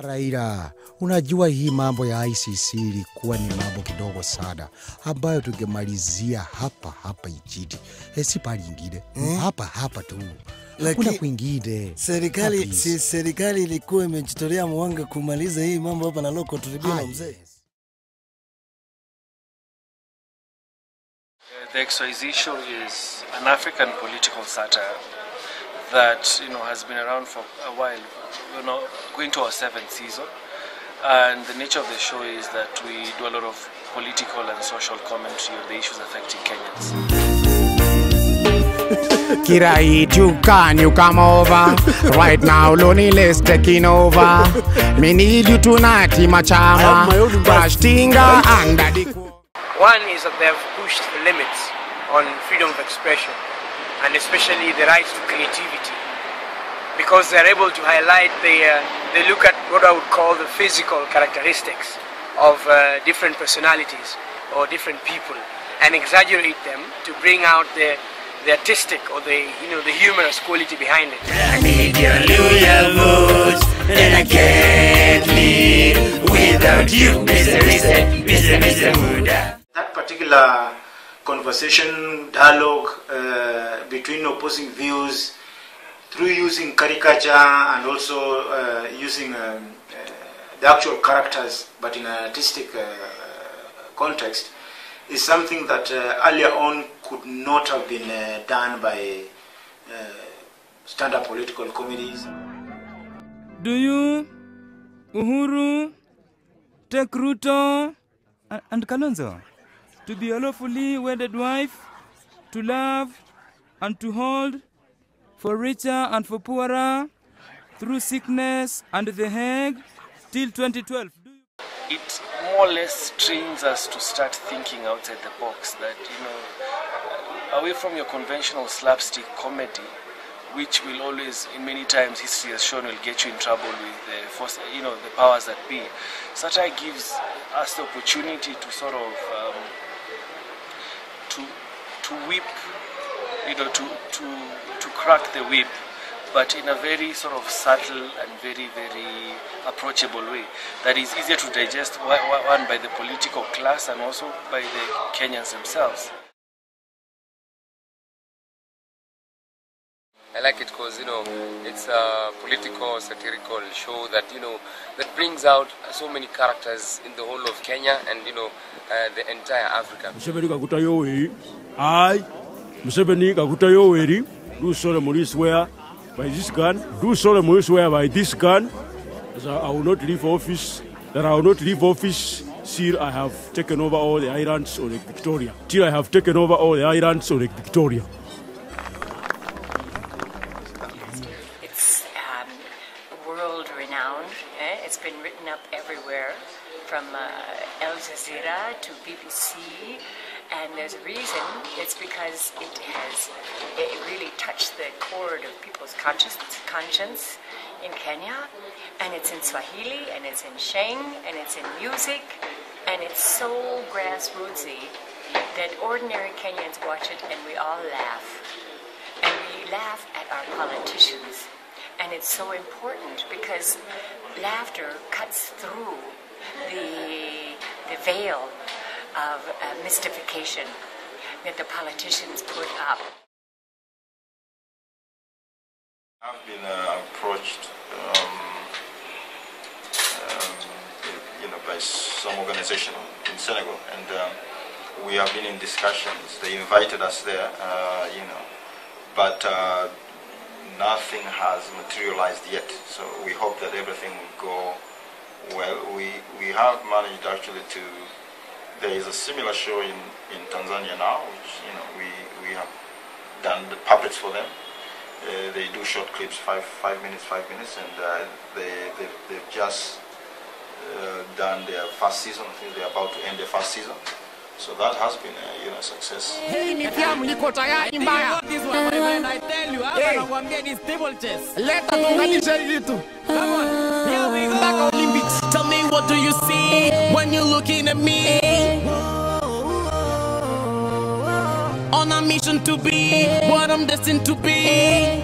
Raila, unajua hii mambo ya ICC ilikuwa ni mambo kidogo sana ambayo tungemalizia hapa hapa Ijidi, Eh, si pali ingine Eh? hapa hapa tu, hakuna kwingine. Serikali si serikali ilikuwa imejitolea mwanga kumaliza hii mambo hapa na local tribunal Ah, mzee. yes. The XYZ show is an African political satire that you know has been around for a while. We're now going to our seventh season, and the nature of the show is that we do a lot of political and social commentary on the issues affecting Kenyans. Kirai, you can, you come over. Right now, loneliness taking over. Me need you tonight, Imachama. have my Machama. own Tinga and daddy. One is that they have pushed the limits on freedom of expression and especially the right to creativity because they're able to highlight the, uh, they look at what I would call the physical characteristics of uh, different personalities or different people and exaggerate them to bring out the, the artistic or the, you know, the humorous quality behind it. I need your and I can't live without you, Mr. Mr. Mr. Mr. That particular conversation, dialogue uh, between opposing views through using caricature and also uh, using um, uh, the actual characters but in an artistic uh, context is something that uh, earlier on could not have been done by standard political comedies. Do you, Uhuru, take Ruto and Kalonzo to be a lawfully wedded wife, to love and to hold, for richer and for poorer, through sickness and the Hague, till 2012? It more or less trains us to start thinking outside the box. That you know, away from your conventional slapstick comedy, which will always, in many times, history has shown will get you in trouble with the force, you know, the powers that be. Satire gives us the opportunity to sort of um, to whip, you know, to to to crack the whip, but in a very sort of subtle and very very approachable way that is easier to digest. One by the political class and also by the Kenyans themselves. Like it because you know it's a political satirical show that you know that brings out so many characters in the whole of Kenya and you know uh, the entire Africa. museveni Kaguta yoweri ayi museveni Kaguta yoweri do solemnly swear by this gun. Do solemnly swear by this gun. I will not leave office. That i will not leave office till i have taken over all the islands of lake victoria. Till i have taken over all the islands of lake victoria um, world renowned. Eh? It's been written up everywhere, from uh, Al Jazeera to BBC, and there's a reason. It's because it has it really touched the chord of people's conscience, conscience in Kenya, and it's in Swahili, and it's in Sheng, and it's in music, and it's so grassrootsy that ordinary Kenyans watch it and we all laugh and we laugh at our politicians. And it's so important because laughter cuts through the, the veil of uh, mystification that the politicians put up. I've been uh, approached, um, um, you know, by some organization in Senegal, and um, we have been in discussions. They invited us there, uh, you know, but uh, nothing has materialized yet. So we hope that everything will go well. We we have managed actually to. There is a similar show in, in Tanzania now, which you know we we have done the puppets for them. Uh, they do short clips, five five minutes, five minutes, and uh, they, they they've just uh, done their first season. I think they're about to end their first season. So that has been a you know success. Mliko tayari mbaya. Uh-huh. I tell you, Hey. nakwambia ni stable chess. Leta tuunganishe hili tu. Come on, here we go. Mpaka Olympics. Tell me what do you see when you're looking at me? On a mission to be what I'm destined to be.